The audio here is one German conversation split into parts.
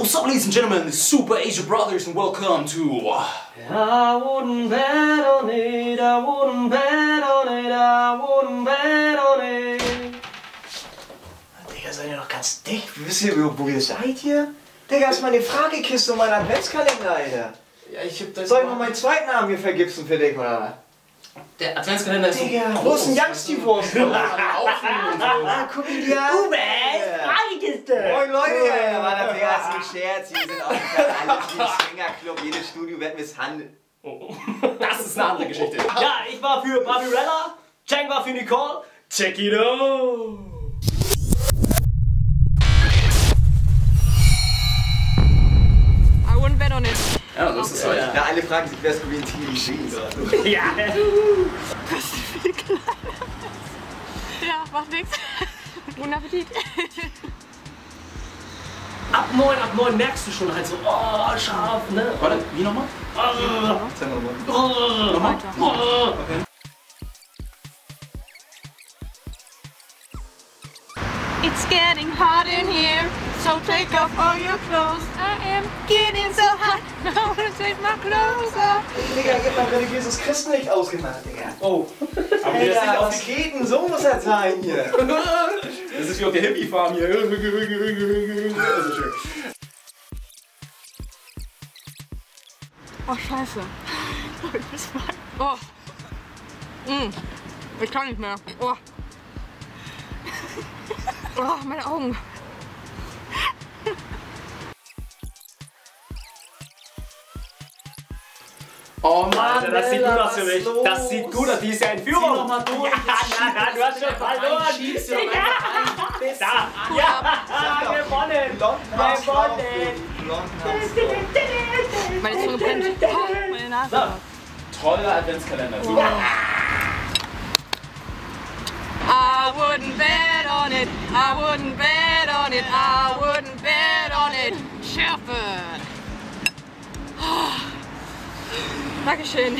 What's up, ladies and gentlemen? The Super Asia Brothers, and welcome to. I wouldn't bet on it, I wouldn't bet on it, I wouldn't bet on it. Digga, seid ihr noch ganz dick? Wisst ihr, wo ihr seid hier? Digga, ist meine Fragekiste und mein Adventskalender, Alter. Ja, ich hab das. Soll ich noch meinen zweiten Namen hier vergipsen für dich, oder? Der Adventskalender ist Digga, so wo ist denn groß, Youngs die Wurst? weißt du? Laufen und so. Ah, guck ihn dir an. Uwe. Fragekiste! Moin Leute, Alter, war das Digga, ist ein Scherz. Hier sind auch alle wie ein Swingerclub, jedes Studio wird misshandelt. Das ist eine andere Geschichte. Ja, ich war für Barbarella, Chang war für Nicole. Check it out! I wouldn't bet on it. Ja, so ist es halt. Na, alle fragen sich, wer ist Green Tea Jeans gerade? Ja! Ja, macht nix. Guten Appetit. Ab 9, ab 9 merkst du schon halt so, oh, scharf, ne? Warte, wie nochmal? Zeig mal nochmal. Nochmal? Oh. It's getting hot in here, so take off all your clothes. I am getting so hot, I wanna take my clothes off. Digga, gib mal religiöses Christenlicht ausgemacht, Digga. oh. Aber wir sind Digga, auf geht denn? So muss er sein hier. Das ist wie auf der Hippie-Farm hier. Das ist schön. Oh, scheiße. Ich. Oh. Mm. Ich kann nicht mehr. Oh. Oh, meine Augen. Oh Mann, Alter, das sieht gut aus für mich. los? Das sieht gut aus. Die ist ja in Zieh Führung. noch mal durch. Ja, na, na, du hast schon verloren. Schiebst du bisschen. Da. Ja, gewonnen. Gewonnen. Meine Zunge brennt. Oh, meine Nase. Toller Adventskalender. Super. I wouldn't bet on it. I wouldn't bet on it. I wouldn't bet on it. Schärfe. Dankeschön.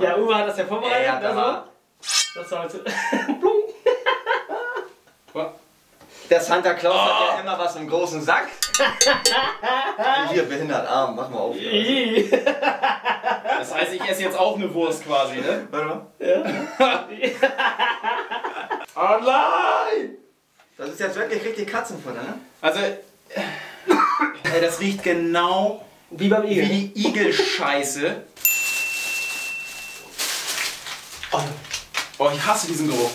Ja, Uwe hat das ja vorbereitet. Ja, das, aber- war, das war heute. Plum. Der Santa Claus hat ja immer was im großen Sack. Hier, behindert arm, mach mal auf. Das heißt, ich esse jetzt auch eine Wurst quasi, ne? Warte mal. Oh nein! Das ist jetzt wirklich richtig Katzenfutter, ne? Also, ey, das riecht genau Wie beim wie Igel. die Igelscheiße. Oh, oh, ich hasse diesen Geruch.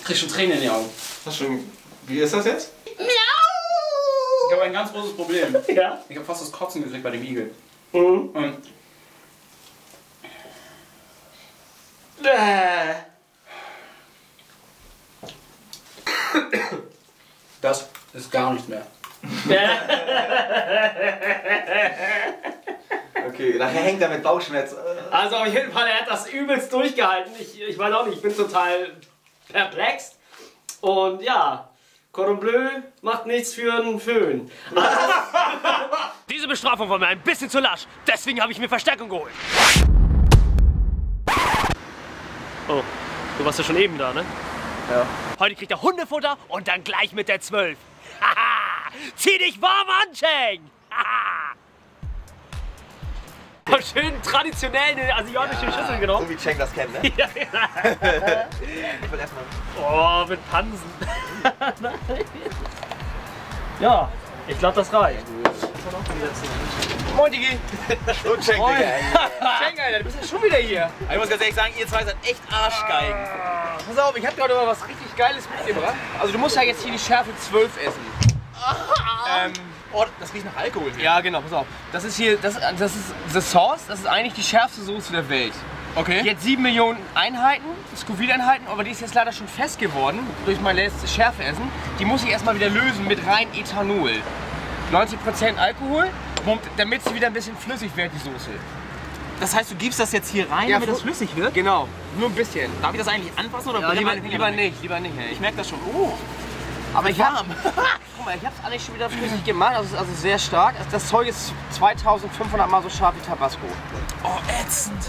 Ich krieg schon Tränen in die Augen. Hast schon. Wie ist das jetzt? Ich habe ein ganz großes Problem. Ja. Ich habe fast das Kotzen gekriegt bei dem Igel. Mhm. Und das ist gar nicht mehr. Okay, nachher hängt er mit Bauchschmerz. Also auf jeden Fall, er hat das übelst durchgehalten. Ich, ich weiß auch nicht, ich bin total perplex. Und ja, Cordon Bleu macht nichts für einen Föhn. Diese Bestrafung war mir ein bisschen zu lasch. Deswegen habe ich mir Verstärkung geholt. Oh, du warst ja schon eben da, ne? Ja. Heute kriegt er Hundefutter und dann gleich mit der 12. Haha! Zieh dich warm an, Cheng! Haha! Hab schön traditionell eine asiatische Schüssel genommen. So wie Cheng das kennt, ne? Ja, Ich will erstmal. Oh, mit Pansen. ja, ich glaube, das reicht. Moin Digi! So Cheng, Moin! Digga. Schenk, Alter, du bist ja schon wieder hier. Ich muss ganz ehrlich sagen, ihr zwei seid echt Arschgeigen. Pass auf, ich hab gerade mal was richtig Geiles mitgebracht. Also du musst ja jetzt hier die Schärfe 12 essen. Ähm, oh, das riecht nach Alkohol hier. Ja, genau, pass auf. Das ist hier, das, das ist The Sauce, das ist eigentlich die schärfste Soße der Welt. Okay. Die hat 7 Millionen Einheiten, Scoville-Einheiten, aber die ist jetzt leider schon fest geworden durch mein letztes Schärfeessen. Die muss ich erstmal wieder lösen mit rein Ethanol. 90% Alkohol, damit sie wieder ein bisschen flüssig wird, die Soße. Das heißt, du gibst das jetzt hier rein, Ja, damit das flüssig wird? Genau, nur ein bisschen. Darf ich das eigentlich anfassen oder Ja, lieber, lieber nicht, lieber nicht. Ey. Ich merke das schon. Oh. Aber ich hab, guck mal, ich hab's eigentlich schon wieder flüssig gemacht, also, es ist also sehr stark. Das- Das Zeug ist 2500 mal so scharf wie Tabasco. Oh, ätzend.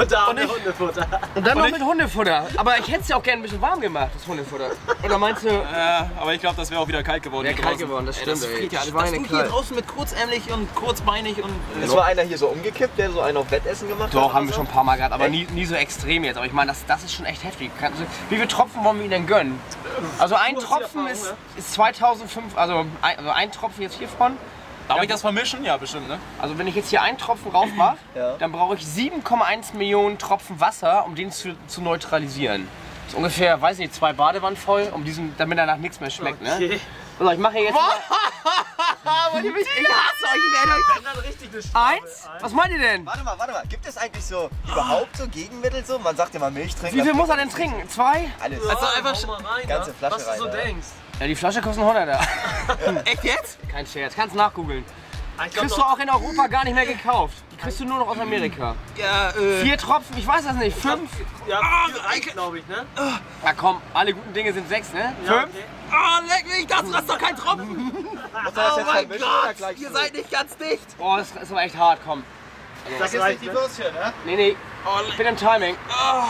Haben wir ich- Hundefutter. Und dann Und noch ich- mit Hundefutter. Aber ich hätte es ja auch gerne ein bisschen warm gemacht, das Hundefutter. Oder meinst du, Ja, aber ich glaube, das wäre auch wieder kalt geworden. Wäre hier kalt draußen. geworden, das Ey, stimmt, Das ey. friert ja Dass du hier draußen mit kurzärmlich und kurzbeinig und... Äh, Es war einer hier so umgekippt, der so einen auf Wettessen gemacht hat. Doch, haben wir schon ein paar Mal gehabt, aber nie, nie so extrem jetzt. Aber ich meine, das, das ist schon echt heftig. Du- Wie viele Tropfen wollen wir ihnen denn gönnen? Also ein Tropfen ist, ne? ist 2005, also ein, also ein Tropfen jetzt hiervon. Darf ich das vermischen? Ja, bestimmt, ne? Also wenn ich jetzt hier einen Tropfen rauf mache, Ja. dann brauche ich 7,1 Millionen Tropfen Wasser, um den zu, zu neutralisieren. Das ist ungefähr, weiß nicht, zwei Badewannen voll, um diesen, damit er nach nichts mehr schmeckt. Ne? Okay. Also ich mache jetzt mal, mich- ich hasse euch, ich werde euch richtig. Eins? Was meint ihr denn? Warte mal, warte mal. Gibt es eigentlich so überhaupt so Gegenmittel so? Man sagt ja mal Milch trinken. Wie viel muss er denn trinken? Zwei? Alles. Also einfach rein, ganze ne? Flasche was du so rein, denkst. Ja, die Flasche kostet einen 100er. Echt jetzt? Kein Scherz, kannst nachgoogeln. Ah, Ich glaub Kriegst du auch in Europa gar nicht mehr gekauft. Die kriegst du nur noch aus Amerika. Ja, äh... Vier Tropfen, ich weiß das nicht. Fünf? Ja, Ah, vier reicht, glaube ich, ne? Ja komm, alle guten Dinge sind sechs, ne? Ja, Fünf? okay. Oh, leck mich, das ist doch kein Tropfen! Das Oh jetzt mein Gott, gleich ihr so? seid nicht ganz dicht! Oh, das ist aber echt hart, komm. Das reicht, ne? Würstchen, ne? Nee, nee, Oh, ich bin im Timing. oh.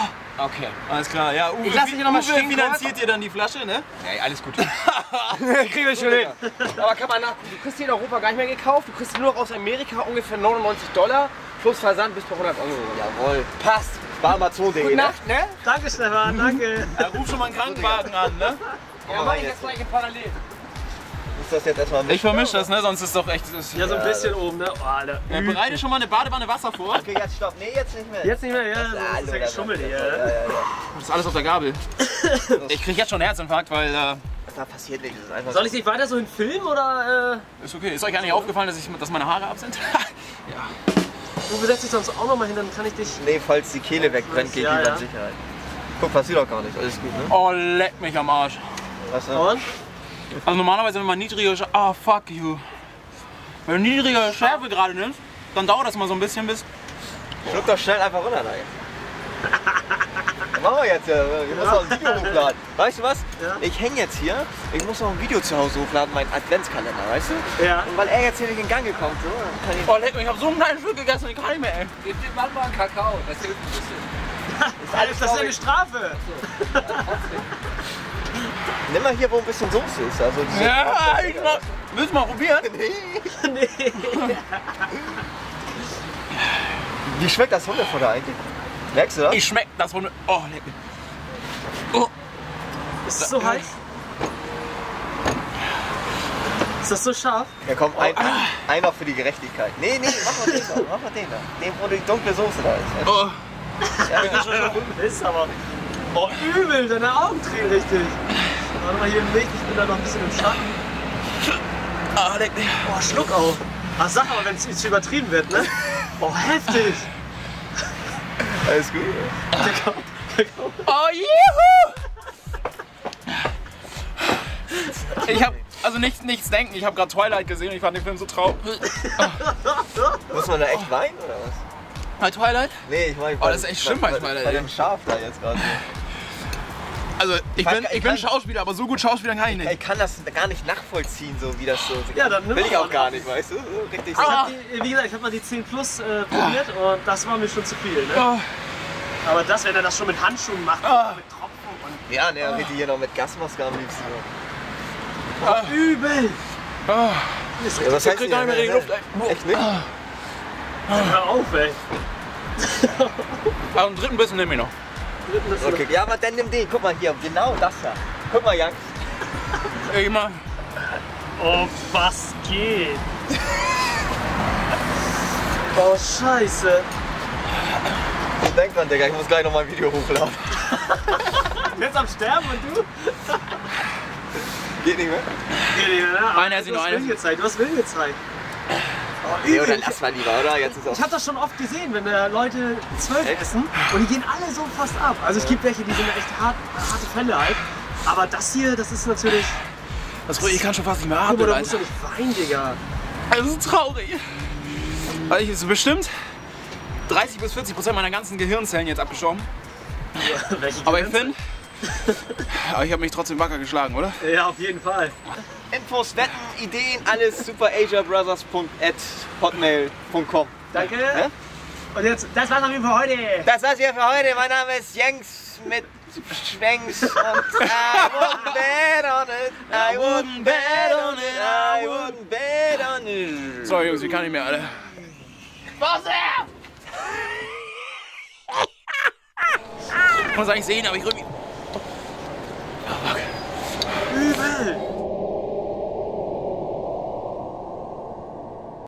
Okay. Alles klar, ja, Uwe, Ich lass dich noch mal Uwe stehen, finanziert dir dann die Flasche, ne? Ja, alles gut. Kriegen wir schon hin. Aber kann man nachgucken, du kriegst die in Europa gar nicht mehr gekauft. Du kriegst die nur noch aus Amerika ungefähr 99 Dollar plus Versand bis bei 100 Euro. Jawohl. Passt. War Amazon.de, Gute? Nacht, ne? Danke, Stefan, danke. Ja, ruf schon mal einen Krankenwagen an, ne? Ja, mach ich jetzt gleich in Parallel. Muss das jetzt erstmal mischen? Ich vermische das, ne? Sonst ist doch echt... Das, Ja, so ein bisschen oben, ne? Oh, Alter. ja, bereite schon mal eine Badewanne Wasser vor. Okay, jetzt stopp. Nee, jetzt nicht mehr. Jetzt nicht mehr, ja, das Hallo, ist ja geschummelt ja, hier. ja, ja, ja. Das ist alles auf der Gabel. Ich krieg jetzt schon einen Herzinfarkt, weil... Äh, Da passiert nichts. Ist Soll ich dich weiter so in Film oder ist okay. Ist euch eigentlich aufgefallen, dass, ich, dass meine Haare ab sind? du besetzt dich sonst auch noch mal hin, dann kann ich dich. Nee, falls die Kehle wegbrennt, geht Ja, lieber ja. in Sicherheit. Guck, passiert doch gar nicht. Alles gut, ne? Oh, leck mich am Arsch. Was, ne? Und? Also normalerweise, wenn man niedrige Schärfe... Oh, fuck you. Wenn du niedrige Schärfe gerade nimmst, dann dauert das mal so ein bisschen bis... Schluck doch schnell einfach runter, nein. Machen wir jetzt ja. Wir müssen auch ein Video hochladen. Weißt du was? Ja. Ich hänge jetzt hier. Ich muss noch ein Video zu Hause hochladen, meinen Adventskalender, weißt du? Ja. Und weil er jetzt hier nicht in Gang gekommen ist, so, dann kann ich. Oh, leck mich, ich hab so ein kleines Stück gegessen, ich kann nicht mehr, ey. Gib dem Mann mal einen Kakao, das hilft ein bisschen. Das ist ja eine Strafe. Nimm mal hier, wo ein bisschen Soße ist. Also Ja, ich mach... Willst du mal probieren? nee. Wie schmeckt das Hundefutter eigentlich? Merkst du das? Ich schmeck das Hunde... Oh, leck mich. Ist es so heiß? Ist das so scharf? Ja komm, ein, einmal für die Gerechtigkeit. Nee, nee, mach mal den da. Mach mal den da. Den, wo die dunkle Soße da ist. Oh. Ja, Ist aber. Oh, übel, deine Augen drehen richtig. Warte mal hier im Licht, ich bin da noch ein bisschen im Schatten. Ah, leck mich. Oh, Schluck auf. Ach, sag mal, wenn es jetzt übertrieben wird, ne? Oh, heftig. Alles gut. Oh, juhu! Ich hab... Also nichts, nichts denken, ich habe gerade Twilight gesehen und ich fand den Film so traurig. Muss man da echt weinen oder was? Bei Twilight? Nee, ich meine. Oh, das ist echt schlimm manchmal, Bei ey. dem Schaf da jetzt gerade. Also ich bin, ich ich bin Schauspieler, aber so gut Schauspieler kann ich nicht. Ich kann das gar nicht nachvollziehen, so wie das so. Ja, dann Will ich auch gar nicht, weißt du? So richtig so. Ich hab die, wie gesagt, ich habe mal die 10 Plus äh, probiert und das war mir schon zu viel. Ne? Oh, Aber das, wenn er das schon mit Handschuhen macht, Ah. mit Tropfen und Ja, ne, richtig hier noch mit Gasmaske am liebsten. oh, übel. oh. Ist Ja, was Ich heißt krieg gar nicht mehr die Luft. ey. Echt nicht? Hör auf, ey. Aber einen dritten Bissen nehme ich noch. Okay, ja, aber dann nimm den. Guck mal hier, genau das da. Guck mal, Jan. Ich mach. Oh, was geht? Oh, scheiße. Denk dran, Digga, ich muss gleich noch mal ein Video hochladen. Jetzt am Sterben und du? Geht nicht mehr? Nee, nee, aber Einer ist du nur hast einer. Willen gezeigt, du hast Willen gezeigt. Nee, oder lass mal lieber, oder? Jetzt ist auch. Ich habe das schon oft gesehen, wenn äh, Leute zwölf essen und die gehen alle so fast ab. Also es gibt welche, die sind echt hart, harte Fälle halt. Aber das hier, das ist natürlich. Das ich kann schon fast nicht mehr Guck mal, atmen, da musst du Alter. nicht weinen, Digga. Das ist traurig. Weil ich ist bestimmt 30 bis 40 Prozent meiner ganzen Gehirnzellen jetzt abgeschoben. Welche Aber ich finde, aber ich habe mich trotzdem wacker geschlagen, oder? Ja, auf jeden Fall. Infos, Wetten, Ideen, alles superasiabrothers.hotmail.com. Danke. Hä? Und jetzt, das war's auf jeden Fall heute. Das war's hier für heute. Mein Name ist Jenks mit Schwenks und I wouldn't bet on it. I wouldn't bet on it. I wouldn't bet on it. So, Jungs, ich kann nicht mehr, Alter. Ich muss eigentlich sehen, aber ich rück mich. ね